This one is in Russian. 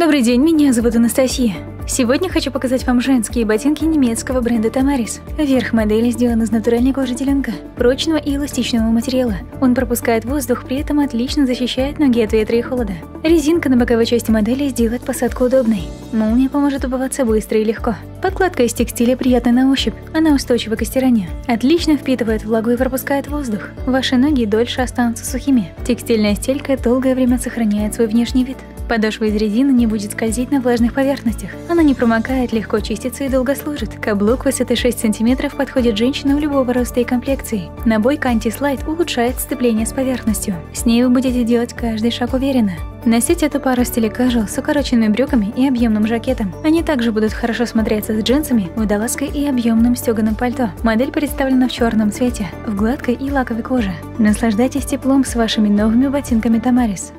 Добрый день, меня зовут Анастасия. Сегодня хочу показать вам женские ботинки немецкого бренда Тамарис. Верх модели сделан из натуральной кожи теленка, прочного и эластичного материала. Он пропускает воздух, при этом отлично защищает ноги от ветра и холода. Резинка на боковой части модели сделает посадку удобной. Молния поможет убываться быстро и легко. Подкладка из текстиля приятна на ощупь, она устойчива к стиранию. Отлично впитывает влагу и пропускает воздух. Ваши ноги дольше останутся сухими. Текстильная стелька долгое время сохраняет свой внешний вид. Подошва из резины не будет скользить на влажных поверхностях. Она не промокает, легко чистится и долго служит. Каблук высотой 6 см подходит женщинам любого роста и комплекции. Набойка антислайд улучшает сцепление с поверхностью. С ней вы будете делать каждый шаг уверенно. Носить эту пару стиле casual с укороченными брюками и объемным жакетом. Они также будут хорошо смотреться с джинсами, водолазкой и объемным стеганым пальто. Модель представлена в черном цвете, в гладкой и лаковой коже. Наслаждайтесь теплом с вашими новыми ботинками Тамарис.